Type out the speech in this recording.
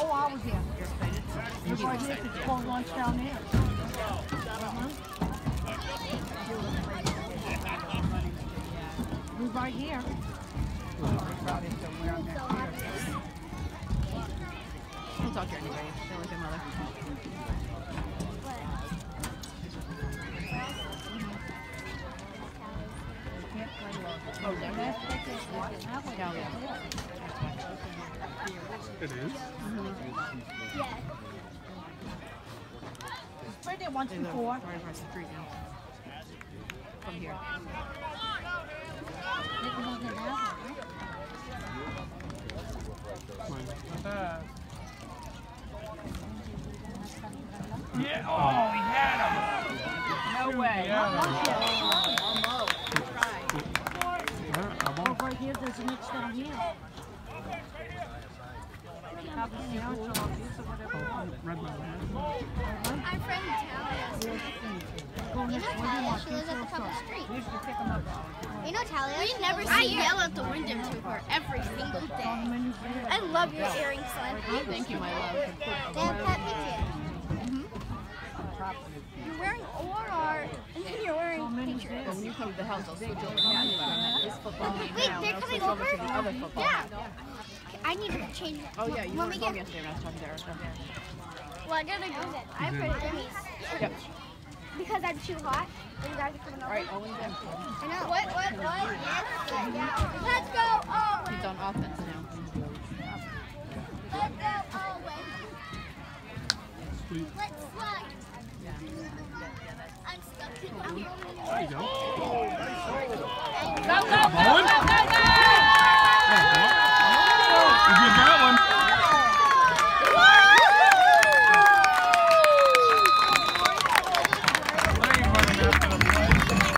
Oh, I was here. It's right here. It's called lunch down there. Uh-huh. We right here. We'll talk to anyway. They're with their mother. Oh, is Yeah, yeah. It is? Yeah. It's right there once They live before. right across the street now. From here. Yeah, oh, he had him. No way. Yeah, I'm from Talia. You know. Talia? She lives at the top of the street. We used to pick 'em up. You know Talia? We never see I yell out the window to her every single day. I love your earrings, son. Thank you, my love. They have pet pictures. You come to the house, I'll switch over to that. This football game Wait, now. they're I'll coming switch over over? to the other football. Yeah. I need to change it. Oh yeah, you when weren't home get. yesterday when I was talking to Erica. Well, I gotta go. I mm-hmm. put Jimmy's. Yep. Because I'm too hot. And you guys are coming over. All right, Owen's in. I know. What? What? What? Yes. Yeah. Let's go. Owen. He's on offense now. Let's go. Owen. Let's slide. I'm stuck. There you go. Go, go, Ball